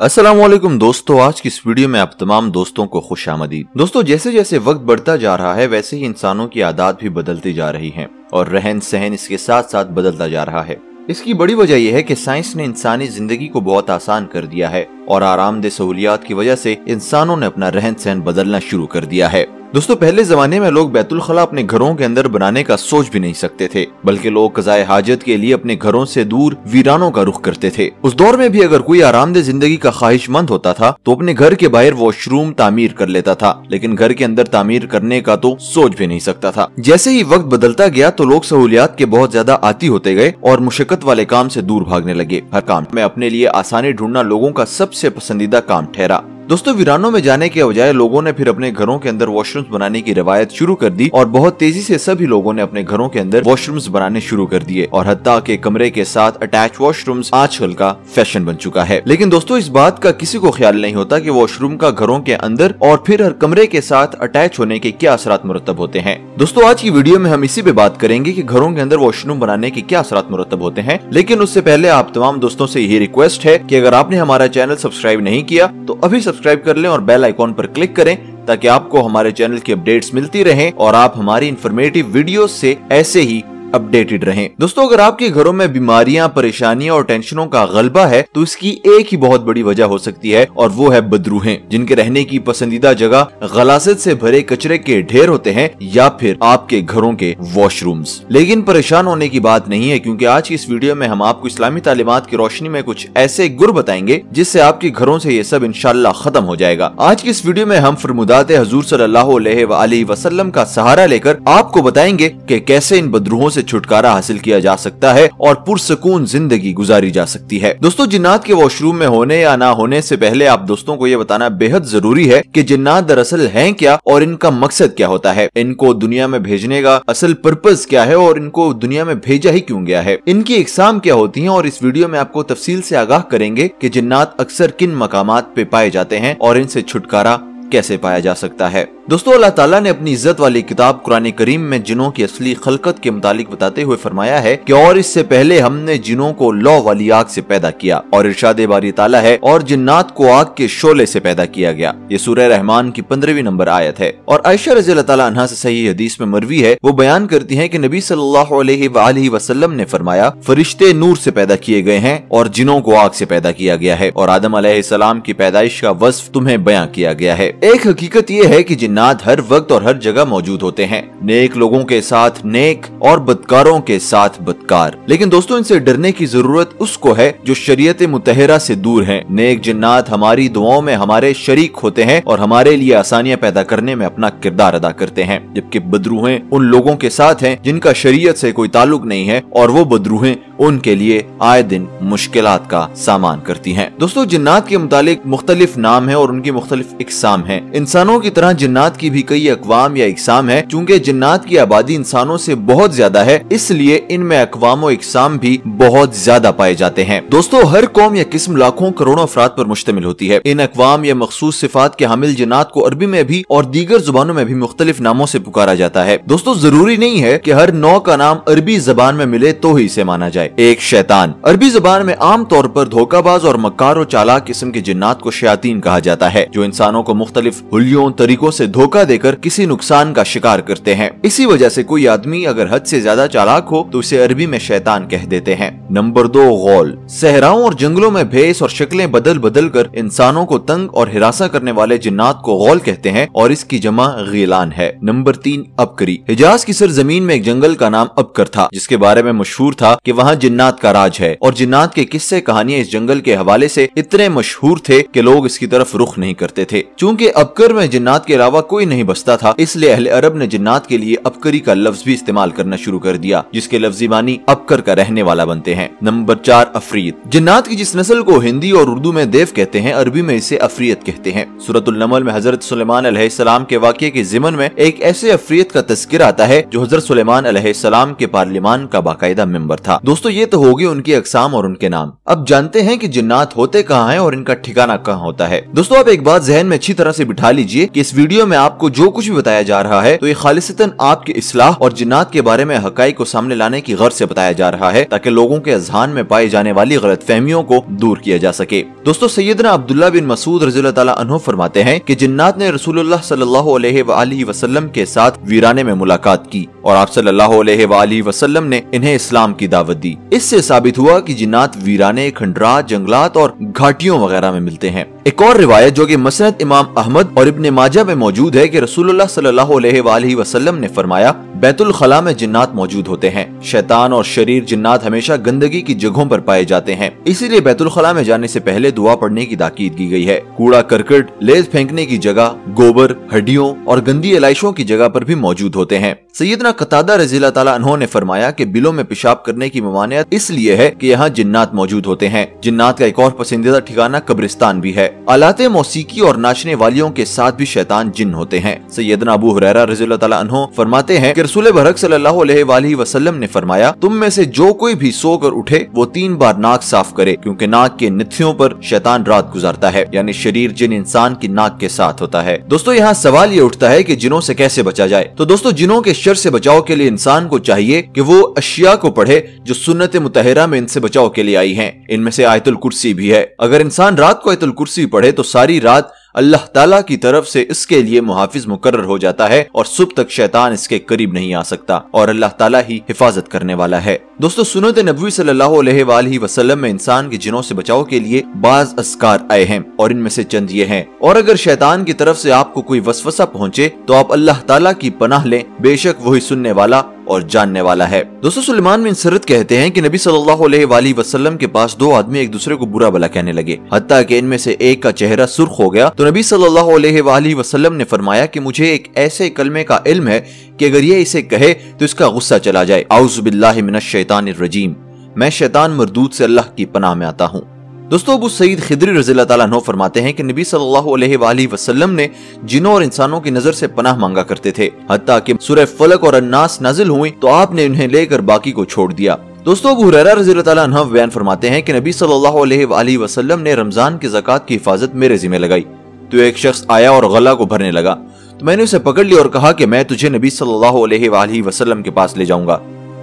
السلام علیکم دوستو، آج کی اس ویڈیو میں آپ تمام دوستوں کو خوش آمدید۔ دوستو، جیسے جیسے وقت بڑھتا جا رہا ہے، ویسے ہی انسانوں کی عادات بھی بدلتی جا رہی ہیں اور رہن سہن اس کے ساتھ ساتھ بدلتا جا رہا ہے۔ اس کی بڑی وجہ یہ ہے کہ سائنس نے انسانی زندگی کو بہت آسان کر دیا ہے اور آرام دہ سہولیات کی وجہ سے انسانوں نے اپنا رہن سہن بدلنا شروع کر دیا ہے۔ دوستو، پہلے زمانے میں لوگ بیت الخلاء اپنے گھروں کے اندر بنانے کا سوچ بھی نہیں سکتے تھے، بلکہ لوگ قضائے حاجت کے لیے اپنے گھروں سے دور ویرانوں کا رخ کرتے تھے۔ اس دور میں بھی اگر کوئی آرام دہ زندگی کا خواہش مند ہوتا تھا، تو اپنے گھر کے باہر واش روم تعمیر کر لیتا تھا، لیکن گھر کے اندر تعمیر کرنے کا تو سوچ بھی نہیں سکتا تھا۔ جیسے ہی وقت بدلتا گیا، تو لوگ سہولیات کے بہت زیادہ آتی ہوتے گئے اور مشقت والے کام سے دور بھاگنے لگے۔ ہر کام میں اپنے لیے آسانی ڈھونڈنا لوگوں کا سب سے پسندیدہ کام ٹھہرا۔ دوستو، ویرانوں میں جانے کے بجائے لوگوں نے پھر اپنے گھروں کے اندر واش رومز بنانے کی روایت شروع کر دی اور بہت تیزی سے سبھی لوگوں نے اپنے گھروں کے اندر واش رومز بنانے شروع کر دیے اور حتیٰ کہ کمرے کے ساتھ اٹیچ واش رومز آج کل کا فیشن بن چکا ہے۔ لیکن دوستو، اس بات کا کسی کو خیال نہیں ہوتا کہ واش روم کا گھروں کے اندر اور پھر ہر کمرے کے ساتھ اٹیچ ہونے کے کیا اثرات مرتب ہوتے ہیں۔ دوستو، آج کی ویڈیو میں ہم اسی پہ بات کریں گے کہ گھروں کے اندر واش روم بنانے کے کیا اثرات مرتب ہوتے ہیں۔ لیکن اس سے پہلے آپ تمام دوستوں سے یہی ریکویسٹ ہے کہ اگر آپ نے ہمارا چینل سبسکرائب نہیں کیا، تو ابھی سبسکرائب کر لیں اور بیل آئیکن پر کلک کریں تاکہ آپ کو ہمارے چینل کی اپڈیٹس ملتی رہیں اور آپ ہماری انفارمیٹیو ویڈیوز سے ایسے ہی اپڈیٹڈ رہیں۔ دوستو، اگر آپ کے گھروں میں بیماریاں، پریشانیاں اور ٹینشنوں کا غلبہ ہے، تو اس کی ایک ہی بہت بڑی وجہ ہو سکتی ہے، اور وہ ہے بدروہیں، جن کے رہنے کی پسندیدہ جگہ غلاست سے بھرے کچرے کے ڈھیر ہوتے ہیں، یا پھر آپ کے گھروں کے واش رومز لیکن پریشان ہونے کی بات نہیں ہے، کیونکہ آج کی اس ویڈیو میں ہم آپ کو اسلامی تعلیمات کی روشنی میں کچھ ایسے گر بتائیں گے، جس سے آپ کے گھروں سے یہ سب انشاءاللہ ختم ہو جائے گا۔ آج کی اس ویڈیو میں ہم فرمودات حضور صلی اللہ علیہ وآلہ وسلم کا سہارا لے کر آپ کو بتائیں گے کہ کیسے ان بدروہوں سے چھٹکارا حاصل کیا جا سکتا ہے اور پرسکون زندگی گزاری جا سکتی ہے۔ دوستو، جنات کے واش روم میں ہونے یا نہ ہونے سے پہلے آپ دوستوں کو یہ بتانا بہت ضروری ہے کہ جنات دراصل ہیں کیا اور ان کا مقصد کیا ہوتا ہے۔ ان کو دنیا میں بھیجنے کا اصل پرپز کیا ہے اور ان کو دنیا میں بھیجا ہی کیوں گیا ہے؟ ان کی اقسام کیا ہوتی ہیں اور اس ویڈیو میں آپ کو تفصیل سے آگاہ کریں گے کہ جنات اکثر کن مقامات پہ پائے جاتے ہیں اور ان سے چھٹکارا کیسے پایا جا سکتا ہے۔ دوستو، اللہ تعالیٰ نے اپنی عزت والی کتاب قرآن کریم میں جنوں کی اصلی خلقت کے متعلق بتاتے ہوئے فرمایا ہے کہ اور اس سے پہلے ہم نے جنوں کو لو والی آگ سے پیدا کیا اور ارشاد باری تعالیٰ ہے اور جنات کو آگ کے شولے سے پیدا کیا گیا۔ یہ سورہ رحمان کی پندرہویں نمبر آیت ہے۔ اور عائشہ رضی اللہ تعالیٰ عنہ سے صحیح حدیث میں مروی ہے۔ وہ بیان کرتی ہیں کہ نبی صلی اللہ علیہ وآلہ وسلم نے فرمایا، فرشتے نور سے پیدا کیے گئے ہیں اور جنوں کو آگ سے پیدا کیا گیا ہے اور آدم علیہ السلام کی پیدائش کا وصف تمہیں بیان کیا گیا ہے۔ ایک حقیقت یہ ہے کہ جنات ہر وقت اور ہر جگہ موجود ہوتے ہیں۔ نیک لوگوں کے ساتھ نیک اور بدکاروں کے ساتھ بدکار۔ لیکن دوستو، ان سے ڈرنے کی ضرورت اس کو ہے جو شریعت متحرہ سے دور ہیں۔ نیک جنات ہماری دعاؤں میں ہمارے شریک ہوتے ہیں اور ہمارے لیے آسانیاں پیدا کرنے میں اپنا کردار ادا کرتے ہیں۔ جبکہ بدروہیں ان لوگوں کے ساتھ ہیں جن کا شریعت سے کوئی تعلق نہیں ہے اور وہ بدروہیں ان کے لیے آئے دن مشکلات کا سامان کرتی ہیں۔ دوستو، جنات کے متعلق مختلف نام ہیں اور ان کی مختلف اقسام ہیں۔ انسانوں کی طرح جنات کی بھی کئی اقوام یا اقسام ہے چونکہ جنات کی آبادی انسانوں سے بہت زیادہ ہے، اس لیے ان میں اقوام و اقسام بھی بہت زیادہ پائے جاتے ہیں۔ دوستو، ہر قوم یا قسم لاکھوں کروڑوں افراد پر مشتمل ہوتی ہے۔ ان اقوام یا مخصوص صفات کے حامل جنات کو عربی میں بھی اور دیگر زبانوں میں بھی مختلف ناموں سے پکارا جاتا ہے۔ دوستو، ضروری نہیں ہے کہ ہر نو کا نام عربی زبان میں ملے تو ہی اسے مانا جائے۔ ایک شیطان۔ عربی زبان میں عام طور پر دھوکہ باز اور مکار و چالاک قسم کے جنات کو شیاطین کہا جاتا ہے، جو انسانوں کو مختلف حلیوں طریقوں سے دھوکہ دے کر کسی نقصان کا شکار کرتے ہیں۔ اسی وجہ سے کوئی آدمی اگر حد سے زیادہ چالاک ہو تو اسے عربی میں شیطان کہہ دیتے ہیں۔ نمبر دو، غول۔ صحراؤں اور جنگلوں میں بھیس اور شکلیں بدل بدل کر انسانوں کو تنگ اور ہراساں کرنے والے جنات کو غول کہتے ہیں اور اس کی جمع غیلان ہے۔ نمبر تین، ابکری۔ حجاز کی سرزمین میں ایک جنگل کا نام ابکر تھا، جس کے بارے میں مشہور تھا کہ وہاں جنات کا راج ہے اور جنات کے قصے کہانیاں اس جنگل کے حوالے سے اتنے مشہور تھے کہ لوگ اس کی طرف رخ نہیں کرتے تھے۔ چونکہ ابکر میں جنات کے علاوہ کوئی نہیں بستا تھا، اس لیے اہل عرب نے جنات کے لیے ابکری کا لفظ بھی استعمال کرنا شروع کر دیا، جس کے لفظی معنی ابکر کا رہنے والا بنتے ہیں۔ نمبر چار، افریت۔ جنات کی جس نسل کو ہندی اور اردو میں دیو کہتے ہیں، عربی میں اسے افریت کہتے ہیں۔ سورت النمل میں حضرت سلیمان علیہ السلام کے واقعے کے ضمن میں ایک ایسے افریت کا تذکر آتا ہے، جو حضرت سلیمان علیہ السلام کے پارلیمان کا باقاعدہ ممبر تھا۔ دوستو، یہ تو ہوگی ان کی اقسام اور ان کے نام۔ اب جانتے ہیں کہ جنات ہوتے کہاں ہیں اور ان کا ٹھکانہ کہاں ہوتا ہے۔ دوستو، آپ ایک بات ذہن میں اچھی طرح سے سے بٹھا لیجیے کہ اس ویڈیو میں آپ کو جو کچھ بھی بتایا جا رہا ہے تو یہ خالصتاً آپ کے اصلاح اور جنات کے بارے میں حقائق کو سامنے لانے کی غرض سے بتایا جا رہا ہے تاکہ لوگوں کے اذہان میں پائے جانے والی غلط فہمیوں کو دور کیا جا سکے۔ دوستو، سیدنا عبداللہ بن مسعود رضی اللہ تعالیٰ عنہ فرماتے ہیں کہ جنات نے رسول اللہ صلی اللہ علیہ وآلہ وسلم کے ساتھ ویرانے میں ملاقات کی اور آپ صلی اللہ علیہ وآلہ وسلم نے انہیں اسلام کی دعوت دی۔ اس سے ثابت ہوا کہ جنات ویرانے کھنڈرات جنگلات اور گھاٹیوں وغیرہ میں ملتے ہیں۔ ایک اور روایت جو کہ مسند امام احمد اور ابن ماجہ میں موجود ہے کہ رسول اللہ صلی اللہ علیہ وآلہ وسلم نے فرمایا بیت الخلاء میں جنات موجود ہوتے ہیں۔ شیطان اور شریر جنات ہمیشہ گندگی کی جگہوں پر پائے جاتے ہیں۔ اسی لیے بیت الخلاء میں جانے سے پہلے دعا پڑھنے کی تاکید کی گئی ہے۔ کوڑا کرکٹ، لیز پھینکنے کی جگہ، گوبر، ہڈیوں اور گندی علائشوں کی جگہ پر بھی موجود ہوتے ہیں۔ سیدنا قطادہ رضی اللہ تعالیٰ انہوں نے فرمایا کہ بلوں میں پیشاب کرنے کی ممانعت اس لیے ہے کہ یہاں جنات موجود ہوتے ہیں۔ جنات کا ایک اور پسندیدہ ٹھکانہ قبرستان بھی ہے۔ آلات موسیقی اور ناچنے والیوں کے ساتھ بھی شیطان جن ہوتے ہیں۔ سیدنا ابو حریرہ رضی اللہ تعالیٰ عنہ فرماتے ہیں کہ رسول برحق صلی اللہ علیہ وآلہ وسلم نے فرمایا، تم میں سے جو کوئی بھی سو کر اٹھے، وہ تین بار ناک صاف کرے، کیونکہ ناک کے نتھیوں پر شیطان رات گزارتا ہے یعنی شریر جن انسان کی ناک کے ساتھ ہوتا ہے۔ دوستو، یہاں سوال یہ اٹھتا ہے کہ جنوں سے کیسے بچا جائے؟ تو دوستو، جنوں کے شر سے بچاؤ کے لیے انسان کو چاہیے کہ وہ اشیاء کو پڑھے جو سنت متحرہ میں ان سے بچاؤ کے لیے آئی ہیں۔ ان میں سے آیت الکرسی بھی ہے۔ اگر انسان رات کو آیت الکرسی پڑھے تو ساری رات اللہ تعالیٰ کی طرف سے اس کے لیے محافظ مقرر ہو جاتا ہے اور صبح تک شیطان اس کے قریب نہیں آ سکتا اور اللہ تعالیٰ ہی حفاظت کرنے والا ہے۔ دوستو، سنت نبوی صلی اللہ علیہ وآلہ وسلم میں انسان کے جنوں سے بچاؤ کے لیے بعض اسکار آئے ہیں اور ان میں سے چند یہ ہیں۔ اور اگر شیطان کی طرف سے آپ کو کوئی وسوسہ پہنچے تو آپ اللہ تعالیٰ کی پناہ لیں، بے شک وہی سننے والا اور جاننے والا ہے۔ دوستو، سلیمان بن سرت کہتے ہیں کہ نبی صلی اللہ علیہ وآلہ وسلم کے پاس دو آدمی ایک دوسرے کو برا بلا کہنے لگے۔ حتیٰ کہ ان میں سے ایک کا چہرہ سرخ ہو گیا۔ تو نبی صلی اللہ علیہ وآلہ وسلم نے فرمایا کہ مجھے ایک ایسے کلمے کا علم ہے کہ اگر یہ اسے کہے تو اس کا غصہ چلا جائے۔ اعوذ باللہ من الشیطان الرجیم۔ میں شیطان مردود سے اللہ کی پناہ میں آتا ہوں۔ دوستو، ابو سعید خدری رضی اللہ تعالیٰ عنہ فرماتے ہیں کہ نبی صلی اللہ علیہ وآلہ وسلم نے جنوں اور انسانوں کی نظر سے پناہ مانگا کرتے تھے۔ حتیٰ کہ سورہ فلق اور الناس نازل ہوئی تو آپ نے انہیں لے کر باقی کو چھوڑ دیا۔ دوستو، ابو حریرہ رضی اللہ تعالیٰ عنہ بیان فرماتے ہیں کہ نبی صلی اللہ علیہ وآلہ وسلم نے رمضان کی زکاة کی حفاظت میرے ذمہ لگائی۔ تو ایک شخص آیا اور غلہ کو بھرنے لگا۔ تو میں نے اسے پکڑ لیا اور کہا کہ میں تجھے نبی صلی اللہ علیہ وآلہ وسلم کے پاس لے جاؤں گا۔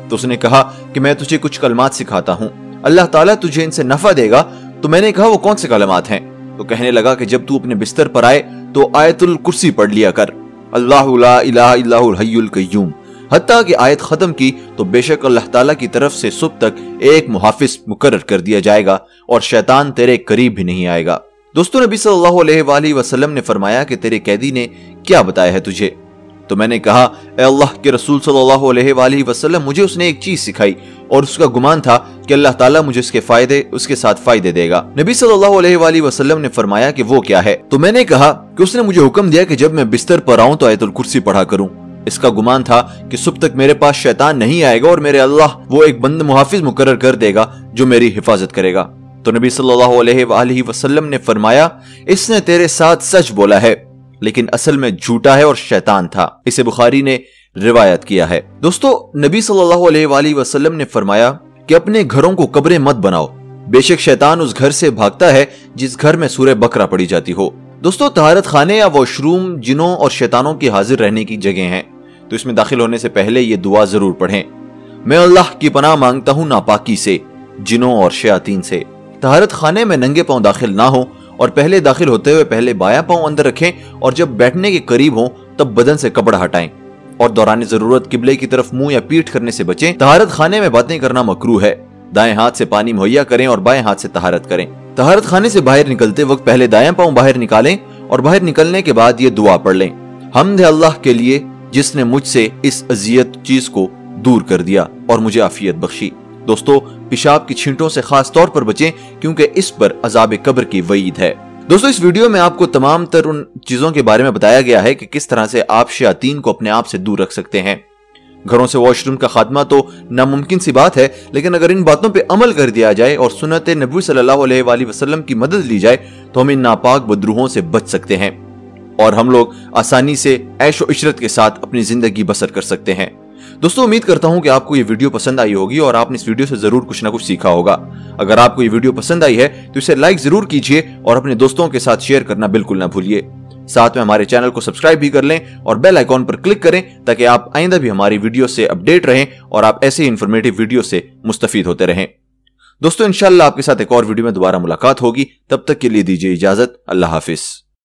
تو اس نے کہا کہ میں تجھے کچھ کلمات سکھاتا ہوں۔ اللہ تعالیٰ تجھے ان سے نفع دے گا تو میں نے کہا، وہ کون سے کلمات ہیں؟ تو کہنے لگا کہ جب تو اپنے بستر پر آئے تو آیت الکرسی پڑھ لیا کر۔ اللہ لا الہ الا الحی القیوم۔ حتیٰ کہ آیت ختم کی تو بے شک اللہ تعالیٰ کی طرف سے صبح تک ایک محافظ مقرر کر دیا جائے گا اور شیطان تیرے قریب بھی نہیں آئے گا۔ دوستو نبی صلی اللہ علیہ وآلہ وسلم نے فرمایا کہ تیرے قیدی نے کیا بتایا ہے تجھے؟ تو میں نے کہا، اے اللہ کے رسول صلی اللہ علیہ وآلہ وسلم، مجھے اس نے ایک چیز سکھائی۔ اور اس کا گمان تھا کہ اللہ تعالیٰ مجھے اس کے فائدے، اس کے ساتھ فائدے دے گا۔ نبی صلی اللہ علیہ وآلہ وسلم نے فرمایا کہ وہ کیا ہے؟ تو میں نے کہا کہ اس نے مجھے حکم دیا کہ جب میں بستر پر آؤں تو آیت الکرسی پڑھا کروں۔ اس کا گمان تھا کہ صبح تک میرے پاس شیطان نہیں آئے گا اور میرے اللہ وہ ایک بند محافظ مقرر کر دے گا جو میری حفاظت کرے گا۔ تو نبی صلی اللہ علیہ وآلہ وسلم نے فرمایا، اس نے تیرے ساتھ سچ بولا ہے، لیکن اصل میں جھوٹا ہے اور شیطان تھا۔ اسے بخاری نے روایت کیا ہے۔ دوستو، نبی صلی اللہ علیہ وآلہ وسلم نے فرمایا کہ اپنے گھروں کو قبریں مت بناؤ۔ بے شک شیطان اس گھر سے بھاگتا ہے جس گھر میں سورہ بکرا پڑی جاتی ہو۔ دوستو، طہارت خانے یا واشروم جنوں اور شیطانوں کی حاضر رہنے کی جگہ ہیں۔ تو اس میں داخل ہونے سے پہلے یہ دعا ضرور پڑھیں۔ میں اللہ کی پناہ مانگتا ہوں ناپاکی سے، جنوں اور شیاطین سے۔ طہارت خانے میں ننگے پاؤں داخل نہ ہوں اور پہلے داخل ہوتے ہوئے پہلے بایا پاؤں اندر رکھیں اور جب بیٹھنے کے قریب ہوں تب بدن سے کپڑا ہٹائیں۔ اور دوران ضرورت قبلے کی طرف منہ یا پیٹ کرنے سے بچیں۔ طہارت خانے میں باتیں کرنا مکرو ہے۔ دائیں ہاتھ سے پانی مہیا کریں اور بائیں ہاتھ سے طہارت کریں۔ طہارت خانے سے باہر نکلتے وقت پہلے دائیں پاؤں باہر نکالیں اور باہر نکلنے کے بعد یہ دعا پڑھ لیں۔ حمد اللہ کے لیے جس نے مجھ سے اس اذیت چیز کو دور کر دیا اور مجھے عافیت بخشی۔ دوستو، پیشاب کی چھینٹوں سے خاص طور پر بچیں کیونکہ اس پر عذاب قبر کی وعید ہے۔ دوستو، اس ویڈیو میں آپ کو تمام تر ان چیزوں کے بارے میں بتایا گیا ہے کہ کس طرح سے آپ شیاطین کو اپنے آپ سے دور رکھ سکتے ہیں۔ گھروں سے واش روم کا خاتمہ تو ناممکن سی بات ہے، لیکن اگر ان باتوں پہ عمل کر دیا جائے اور سنت نبوی صلی اللہ علیہ وآلہ وسلم کی مدد لی جائے، تو ہم ان ناپاک بدروہوں سے بچ سکتے ہیں۔ اور ہم لوگ آسانی سے عیش و عشرت کے ساتھ اپنی زندگی بسر کر سکتے ہیں۔ دوستو، امید کرتا ہوں کہ آپ کو یہ ویڈیو پسند آئی ہوگی اور آپ نے اس ویڈیو سے ضرور کچھ نہ کچھ سیکھا ہوگا۔ اگر آپ کو یہ ویڈیو پسند آئی ہے، تو اسے لائک ضرور کیجیے اور اپنے دوستوں کے ساتھ شیئر کرنا بالکل نہ بھولیے۔ ساتھ میں ہمارے چینل کو سبسکرائب بھی کر لیں اور بیل آئیکن پر کلک کریں تاکہ آپ آئندہ بھی ہماری ویڈیو سے اپڈیٹ رہیں اور آپ ایسے ہی انفارمیٹیو ویڈیو سے مستفید ہوتے رہیں۔ دوستو، انشاءاللہ آپ کے ساتھ ایک اور ویڈیو میں دوبارہ ملاقات ہوگی۔ تب تک کے لیے دیجیے اجازت۔ اللہ حافظ۔